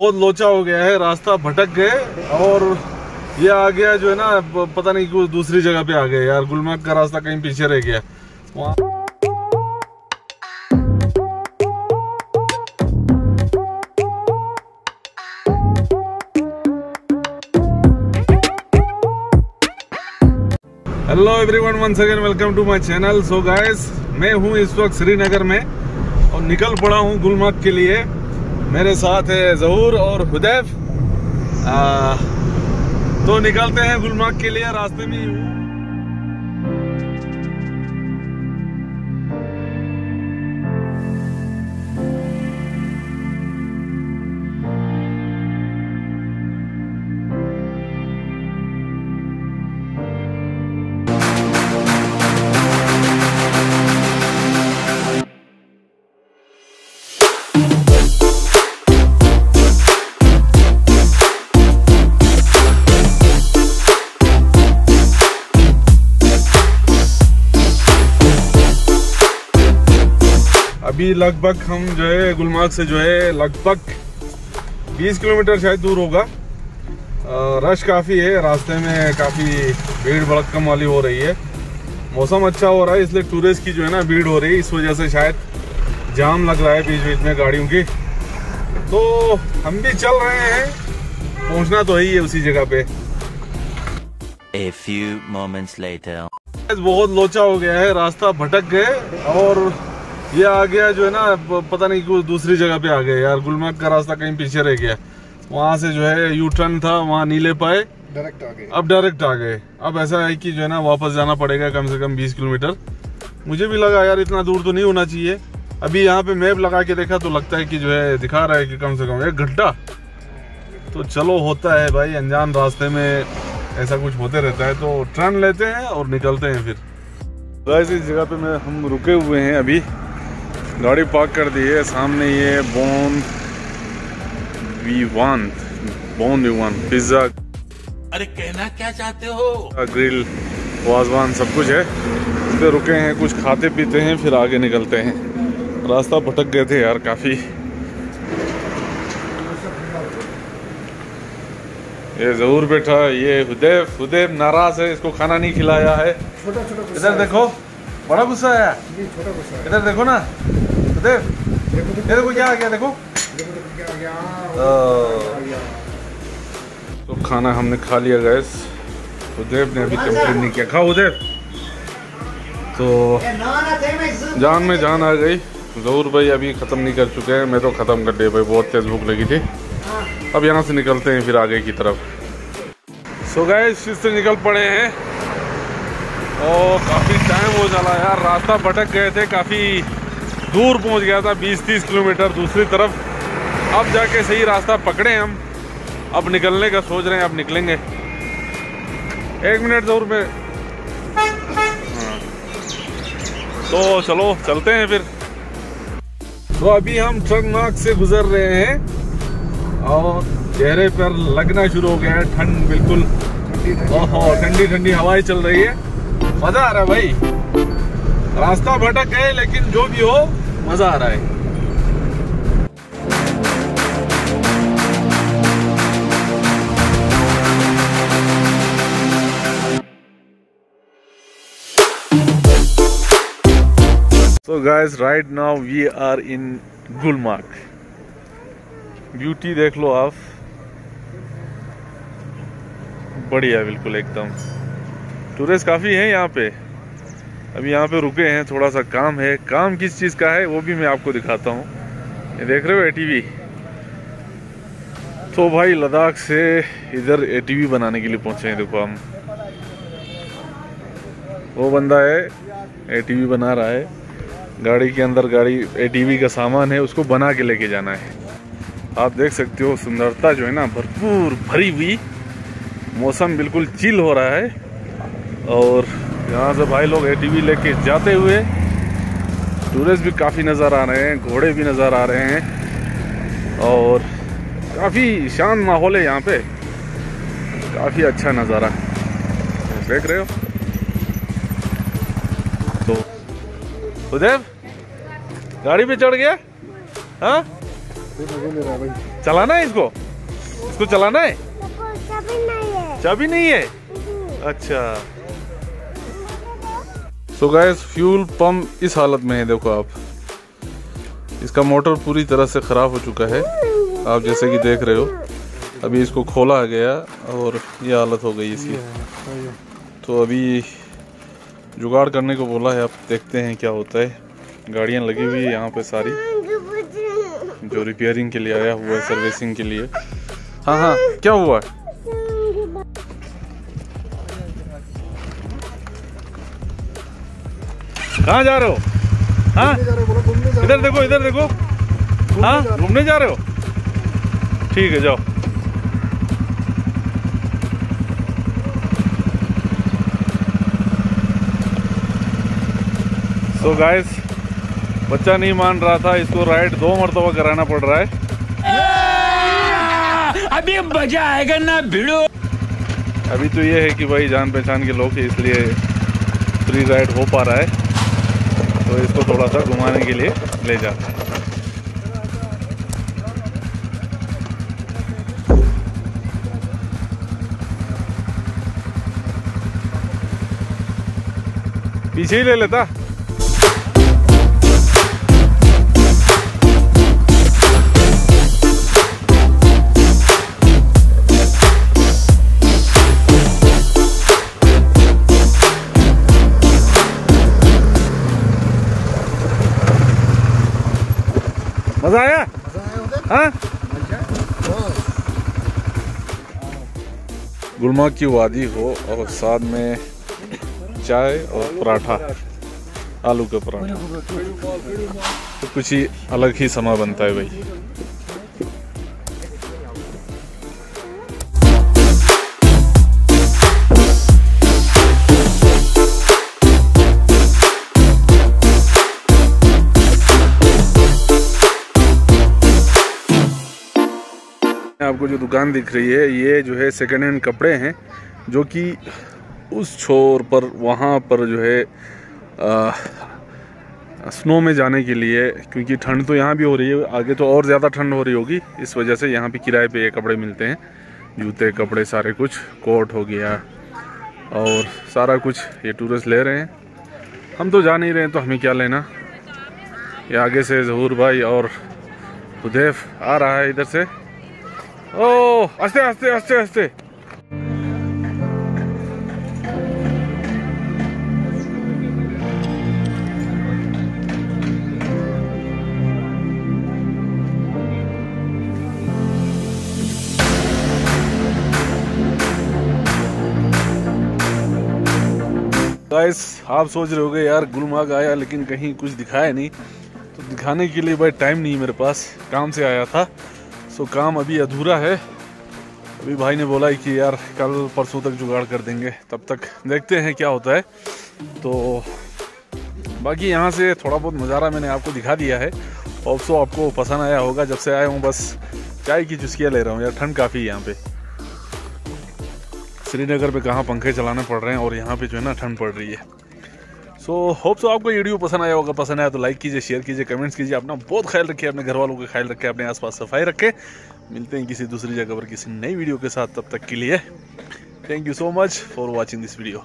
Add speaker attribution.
Speaker 1: बहुत लोचा हो गया है, रास्ता भटक गए और ये आ गया जो है ना पता नहीं क्यों दूसरी जगह पे आ गए यार, गुलमर्ग का रास्ता कहीं पीछे रह गया। वहाँ hello everyone once again welcome to my channel so guys मैं हूँ इस वक्त श्रीनगर में और निकल पड़ा हूँ गुलमर्ग के लिए। मेरे साथ है जहूर और हुदैफ। तो निकलते हैं गुलमर्ग के लिए रास्ते में अभी लगभग हम जो है गुलमर्ग से जो है लगभग 20 किलोमीटर शायद दूर होगा। रश काफ़ी है रास्ते में काफ़ी भीड़ भड़कम वाली हो रही है। मौसम अच्छा हो रहा है इसलिए टूरिस्ट की जो है ना भीड़ हो रही है इस वजह से शायद जाम लग रहा है बीच बीच में गाड़ियों की। तो हम भी चल रहे हैं पहुँचना तो है ही उसी जगह पे।
Speaker 2: A few moments later.
Speaker 1: बहुत लोचा हो गया है रास्ता भटक गए और ये आ गया जो है ना पता नहीं क्यों दूसरी जगह पे आ गए यार गुलमर्ग का रास्ता कहीं पीछे रह गया। वहाँ से जो है यू टर्न था वहाँ नीले पाए।
Speaker 3: डायरेक्ट आ गए।
Speaker 1: अब डायरेक्ट आ गए। अब ऐसा है कि जो है ना वापस जाना पड़ेगा कम से कम 20 किलोमीटर। मुझे भी लगा यार इतना दूर तो नहीं होना चाहिए। अभी यहाँ पे मैप लगा के देखा तो लगता है कि जो है दिखा रहा है कि कम से कम एक घंटा। तो चलो होता है भाई अनजान रास्ते में ऐसा कुछ होते रहता है। तो टर्न लेते हैं और निकलते हैं फिर। इस जगह पे मैं हम रुके हुए हैं अभी। गाड़ी पार्क कर दी है। सामने ये बोन वी वन बोन वी वन पिज्जा
Speaker 4: अरे कहना क्या चाहते हो?
Speaker 1: ग्रिल वाजवान सब कुछ है। इस पे रुके हैं कुछ खाते पीते हैं फिर आगे निकलते हैं। रास्ता भटक गए थे यार काफ़ी। ये ज़रूर बैठा ये हुदैफ हुदैफ नाराज़ है इसको खाना नहीं खिलाया है।
Speaker 3: छोटा छोटा
Speaker 1: इधर देखो बड़ा गुस्सा है।
Speaker 3: ये छोटा गुस्सा है।
Speaker 1: इधर देखो ना।
Speaker 3: देखो तो
Speaker 1: क्या आ गया, देखो।
Speaker 3: तो
Speaker 1: तो खाना हमने खा लिया गैस उदैव ने अभी कंप्लीट नहीं किया। खाओ उदैव तो जान में जान आ गई। ज़रूर भाई, अभी ख़त्म नहीं कर चुके हैं। मैं तो ख़त्म कर दिया भाई, बहुत तेज़ भूख लगी थी। अब यहाँ से निकलते हैं फिर आगे की तरफ़। सो गैस फिर से निकल पड़े हैं। और काफ़ी टाइम हो जाला यार। रास्ता भटक गए थे, काफ़ी दूर पहुँच गया था 20-30 किलोमीटर दूसरी तरफ़। अब जाके सही रास्ता पकड़े हम। अब निकलने का सोच रहे हैं, अब निकलेंगे। एक मिनट ज़रूर में। हाँ। तो चलो, चलते हैं फिर। तो अभी हम ट्रक मार्ग से गुजर रहे हैं और चेहरे पर लगना शुरू हो गया है, ठंड बिल्कुल। ठंडी ठंडी हवाएँ चल रही है। मज़ा आ रहा है भाई। रास्ता भटक गए, लेकिन जो भी हो मज़ा आ रहा है। So guys, right now we are in Gulmarg. Beauty देख लो आप। बढ़िया बिल्कुल एकदम। टूरिस्ट काफ़ी हैं यहाँ पे। अभी यहाँ पे रुके हैं, थोड़ा सा काम है। काम किस चीज़ का है, वो भी मैं आपको दिखाता हूँ। देख रहे हो एटीवी तो भाई, लद्दाख से इधर एटीवी बनाने के लिए पहुँचे हैं, देखो हम। वो बंदा है एटीवी बना रहा है। गाड़ी के अंदर गाड़ी एटीवी का सामान है, उसको बना के लेके जाना है। आप देख सकते हो, सुंदरता जो है ना, भरपूर भरी हुई। मौसम बिल्कुल चिल हो रहा है और यहाँ से भाई लोग एटीवी लेके जाते हुए टूरिस्ट भी काफ़ी नज़र आ रहे हैं घोड़े भी नज़र आ रहे हैं और काफ़ी शांत माहौल है यहाँ पे। काफ़ी अच्छा नज़ारा देख रहे हो? तो उदय गाड़ी पे चढ़ गया? हाँ? चलाना है इसको? इसको चलाना है?
Speaker 5: है
Speaker 1: चाबी नहीं है? अच्छा। सो गैस फ्यूल पंप इस हालत में है, देखो आप। इसका मोटर पूरी तरह से ख़राब हो चुका है। आप जैसे कि देख रहे हो, अभी इसको खोला गया और ये हालत हो गई इसकी। तो अभी जुगाड़ करने को बोला है, आप देखते हैं क्या होता है। गाड़ियाँ लगी हुई है यहाँ पे सारी, जो रिपेयरिंग के लिए आया हुआ है सर्विसिंग के लिए। हाँ हाँ क्या हुआ? है कहाँ जा रहे हो? हाँ? इधर देखो इधर देखो। हाँ? घूमने जा रहे हो? ठीक है जाओ। सो so गाइस बच्चा नहीं मान रहा था इसको राइड दो मरतबा कराना पड़ रहा है।
Speaker 4: अभी मज़ा आएगा ना भिड़ो।
Speaker 1: अभी तो ये है कि भाई जान पहचान के लोग हैं इसलिए फ्री राइड हो पा रहा है। तो इसको थोड़ा सा घुमाने के लिए ले जाते हैं। पीछे ही ले लेता? हाँ? गुलमर्ग की वादी हो और साथ में चाय और पराठा, आलू का पराठा। तो कुछ ही अलग ही समा बनता है भाई। दुकान दिख रही है। ये जो है सेकेंड हैंड कपड़े हैं जो कि उस छोर पर वहाँ पर जो है आ, स्नो में जाने के लिए क्योंकि ठंड तो यहाँ भी हो रही है आगे तो और ज़्यादा ठंड हो रही होगी। इस वजह से यहाँ पे किराए पे ये कपड़े मिलते हैं। जूते कपड़े सारे कुछ कोट हो गया और सारा कुछ ये टूरिस्ट ले रहे हैं। हम तो जा नहीं रहे हैं तो हमें क्या लेना? ये आगे से जहूर भाई और हुदैफ आ रहा है इधर से। गाइस आप सोच रहे होगे, यार गुलमार्ग आया, लेकिन कहीं कुछ दिखाया नहीं। तो दिखाने के लिए भाई टाइम नहीं मेरे पास, काम से आया था। सो काम अभी अधूरा है। अभी भाई ने बोला है कि यार कल परसों तक जुगाड़ कर देंगे, तब तक देखते हैं क्या होता है। तो बाकी यहाँ से थोड़ा बहुत नज़ारा मैंने आपको दिखा दिया है। और सो आपको पसंद आया होगा, जब से आया हूँ, बस चाय की चुस्कियाँ ले रहा हूँ यार, ठंड काफ़ी है यहाँ पे। श्रीनगर पे कहाँ पंखे चलाने पड़ रहे हैं और यहाँ पे जो है ना ठंड पड़ रही है। सो होप सो आपको वीडियो पसंद आया होगा। पसंद आया तो लाइक कीजिए शेयर कीजिए कमेंट्स कीजिए। अपना बहुत ख्याल रखिए, अपने घर वालों का ख्याल रखिए, अपने आसपास सफ़ाई रखे। मिलते हैं किसी दूसरी जगह पर किसी नई वीडियो के साथ। तब तक के लिए thank you so much for watching this video